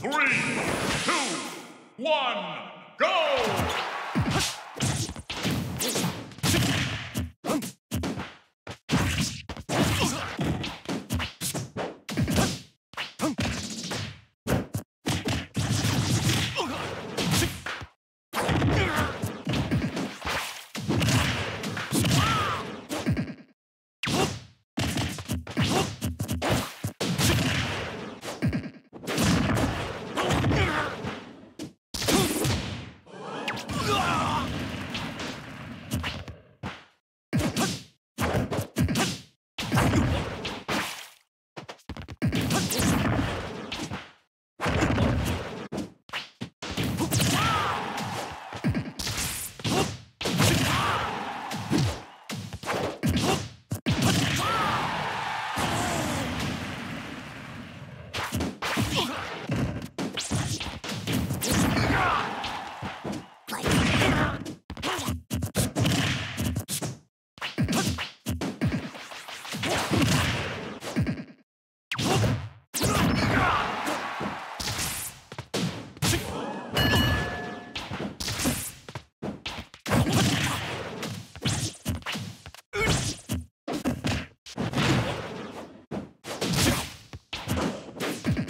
Three, two, one, go!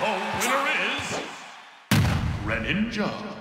The winner is Greninja.